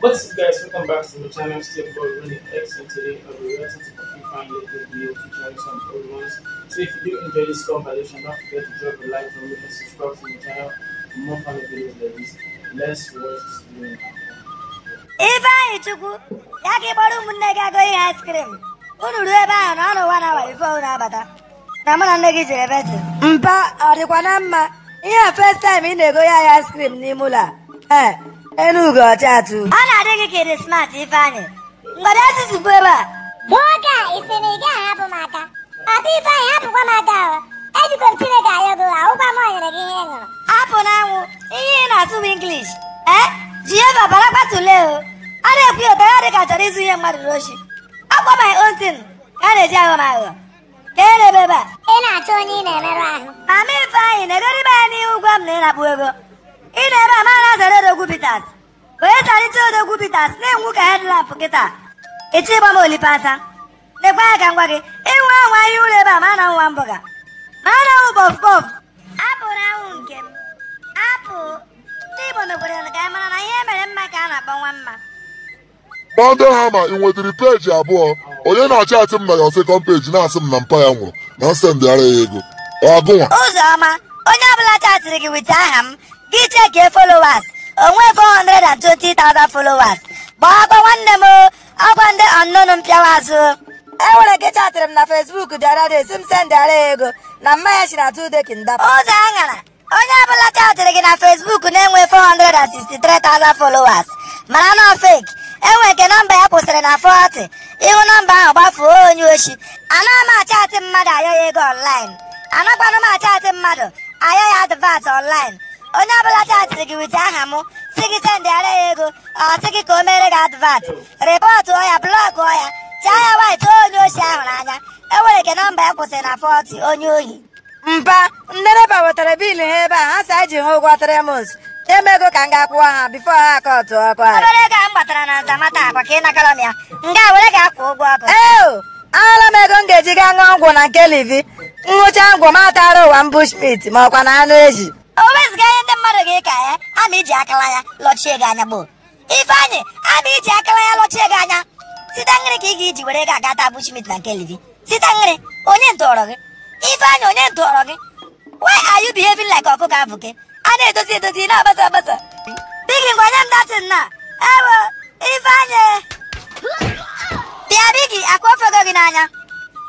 What's up guys, welcome back to my channel, I'm still about really excellent today. I'll be reacting to complete find a good video to try some old ones. So if you do enjoy this compilation, don't forget to drop a like for me and subscribe to my channel for more funny videos like this. Let's watch this video now. ए भाई चुकू याके बड़ू मुन्ने क्या कोई आइसक्रीम उन उड़े भाई ना नो वाना भाई फो ना बता नमन अन्ने की चले बैठे म्पा और ये कौन अम्मा ये फर्स्ट टाइम ही ने कोई आइसक्रीम नहीं मुला है enugo ọcha atụ ọ na-adị gị ka smart ifeanyị mgbada asụsụkwu ebe a. Nwoke a isi na ị gaghị ahapụ m aka. Papa ifeanyị hapụkwa m aka ahụ. Ejikwa m chineke ayọgo ahụkwa m gị ihe ṅụrụ apụ n'anwụ ihe ị na-asụ bụ English. Ee Jehova bara kpatule o. A na-ekwu ya ụtọ ya dị ka chọrọ ịzụ ihe mmadụ n'ochi akwa my own thing. Ka a na-eji aghọ m aghụghọ. Ka e ebe a. Ị na-achọ onye ị na-emerụ ahụ. Mama ifeanyị na-egoribe ya n'ihu gwa m na ị na-akpụ ego. Ị na-ebe a ma na-azara odogwu Peters. Onye sarịta odogwu Peters na-enwu ka hedlamp kịta. Ịchọ ịgba m olipasa lekwa ya ka m gwa gị ịnwe anwa ahịa ụlọ ebe a ma na nwa mbọga ma na nwụ kpọf kpọf apụ na anwụ nke m. Apụ. Ndị Igbo mekwere ka anyị mara na ihe mere mma ka a na-akpọ nwa mma. Bando Hama ị nwetara peji abụọ? Onye na-achatị m na ya sekọnd peji na-asị m na mpa ya nwụrụ na nsendịara ya ego. Ọgụnwa ụzọma onye ọbụla chatịrị gị wit aha m gị chekie followers. Onwe 420,000 followers. Gbakwa nwanne m o, ọkwa ndị ọnnụnụ mpịawa azụ enwere gị chatịrị m na Facebook bịara dị esi m sendịara ya ego. Na mmanya si na ndapụ ụzọ aṅara. Onye ọbụla chatịrị gị na Facebook na-enwe 463,000 followers. Mara na fake. Enwe nke nọmba ya kwụsịrị na 40 ịhụ nọmba ahụ gbafuo onye ochi anaghị m achatị mmadụ ayọ ya ego online. Anakwanụ m achatị mmadụ ayọ ya advat online. Onye ọbụla chatịrị gị wit aha m si gị sendịara ya ego ọ sị gị ka o mere gị advat rịpọtụ ya blọkụ ya chaa ya wait onye ochi ahụ n'anya enwere nke nọmba ya kwụsịrị na 40 onye ohi mpa ndị nepa wetara biil ha ebe a ha sa eji ha ụgwọ tremons emego ka m ga-akwụwa ha bifo ha akọtụ ọkụ obere ego m gbatara na nzamata akwa ka ị nakọrọ m ya. Nga were ga-akwụ ụgwọ ọkụ eo ahụla m ego m ga-eji gaa ṅụọ ọgwụ na nke livi nwụcha ngwụ m atara ụwa m bushmit ma ọkwa na anụ ezi gị ka ya ama iji akala ya lọchie gị anya gboo ifeanyị ama iji akala ya lọchie gị anya. Site nri ka ị ga-eji were ga agata bushmit na nke livi site nri onye ntọrọ gị? Ifeanyị why are you behaving like ọkụkọ abụke a na-edozi edozi na-agbasa agbasa. Bigi gwanye m datin na. Ewe ifeanyị bịa bigi akwa ofego gị n'anya.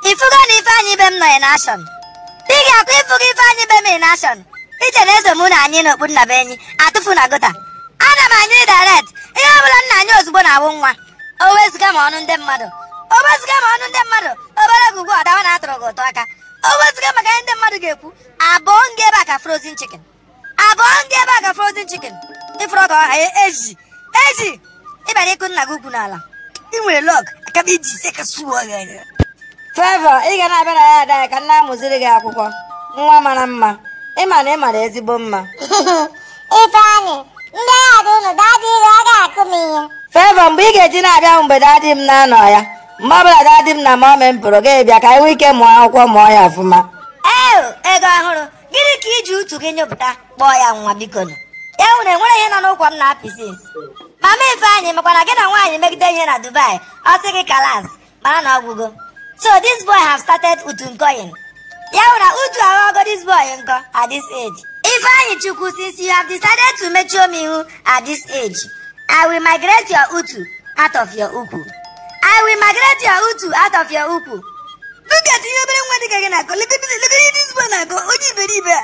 Ifugo na ifeanyị ibe m nọ in action. Bigi akwa ifugo ifeanyị ibe m in action. Iche na eso mụ na anyị n'okpu nna be enyi atụfu na gota. Ana m anyị direct ihe ọbụla nna anyị ozugbo na-awụ nwa. O wezụga ma ọnụ ndị mmadụ. O wezụga ma ọnụ ndị mmadụ. Obere gị ugbu ọdawa na-atụrụ gị ụtọ aka. O wezụga maka ndị mmadụ ga-ekwu. Abụọ nga ebe a ka frozen chicken. Abụọ nga ebe a ka frozen chicken. Ịfụrụ ka ọha eji eji ịbịara ịkụ nna gị ukwu n'ala. Ị nwere lọg aka m iji ise ka suo Fevọ ị ga na-abịa na ya ada ka nna amụziri gị akwụkwọ. Nwa mara mma. Ịma na ị mara ezigbo mma. Ifeanyị ndị ya dị unu dadị ire ọ ga-akụ m ihe. Fevọ mgbe ị ga-eji na-abịa mgbe dadị m na-anọ ya mgbe ọbụla dadị m na mọmị m pụrụ gị bịa ka anyị nwee ike mụọ akwụkwọ mụọ ya ọfụma. Ee ego ọhụrụ gịnị ka iji utu gị nyụpụta kpọọ ya nwa bikonu ya hụ na enwere ihe nọ n'ụkwụ m na-apị sins mama ifeanyị makwana gị na nwaanyị megide ihe na Dubai ọ sị gị kalas mara na ọgwụgo so this boy have started utu nkoyin ya hụ na utu aghọgo this boy nkọ at this age. Ifeanyị chukwu since you have decided to mechie m ihu at this age. I will migrate your utu out of your ukwu I will migrate your utu out of your ukwu Look at ihe obere nwa dịka gị na-akọ lekọta lekọta this boy na-akọ onye iberibe a